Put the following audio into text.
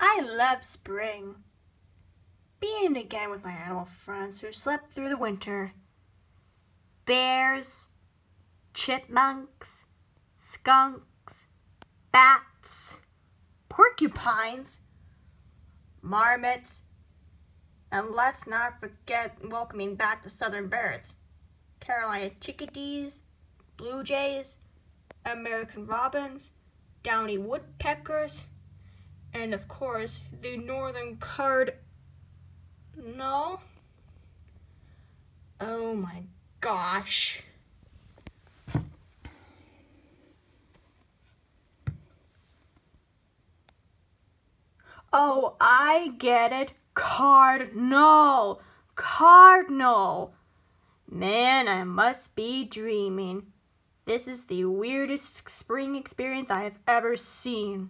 I love spring. Being again with my animal friends who slept through the winter. Bears, chipmunks, skunks, bats, porcupines, marmots, and let's not forget welcoming back the southern birds. Carolina chickadees, blue jays, American robins, downy woodpeckers, and of course the northern card. No. Oh my gosh. Oh, I get it. Cardinal. Cardinal. Man, I must be dreaming. This is the weirdest spring experience I have ever seen.